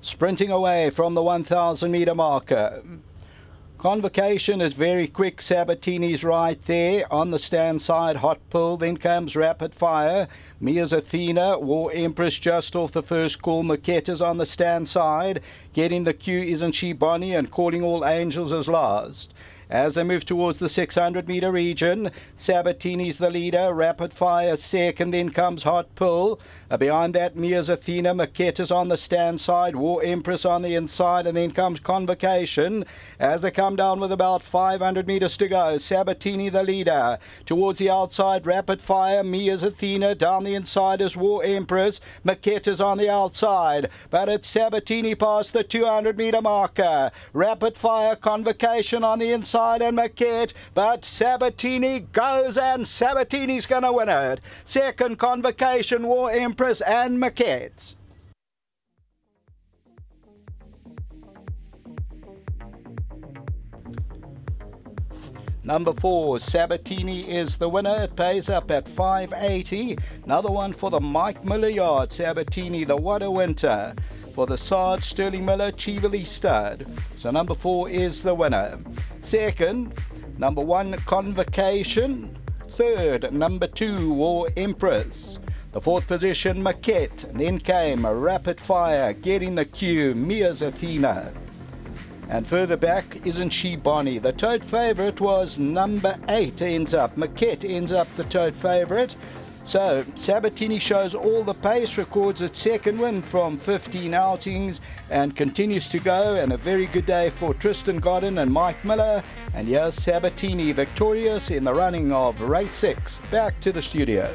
sprinting away from the 1,000 metre marker. Convocation is very quick. Sabatini's right there on the stand side. Hot pull. Then comes rapid fire. Mia's Athena, War Empress just off the first call. Maquetta's on the stand side. Getting the cue, isn't she, Bonnie? And calling all angels as last. As they move towards the 600 metre region, Sabatini's the leader, rapid fire second, then comes Hot Pull. Uh, behind that, Mia's Athena, Maquetta's on the stand side, War Empress on the inside, and then comes Convocation. As they come down with about 500 metres to go, Sabatini the leader. Towards the outside, rapid fire, Mia's Athena, down the inside is War Empress, Maquetta's on the outside, but it's Sabatini past the 200 metre marker. Rapid fire, Convocation on the inside side and Maquette, but Sabatini goes and Sabatini's going to win it. Second convocation, War Empress and Maquette. Number four, Sabatini is the winner. It pays up at 580. Another one for the Mike Miller yard. Sabatini, the What a Winter for the Sarge Sterling Miller Cheveley stud. So number four is the winner. Second, number one, Convocation. Third, number two, War Empress. The fourth position, Maquette. Then came a rapid fire, getting the cue, Mia's Athena. And further back, isn't she Bonnie? The tote favourite was number eight, ends up. Maquette ends up the tote favourite. So Sabatini shows all the pace, records its second win from 15 outings, and continues to go. And a very good day for Tristan Godden and Mike Miller. And yes, Sabatini victorious in the running of race six. Back to the studio.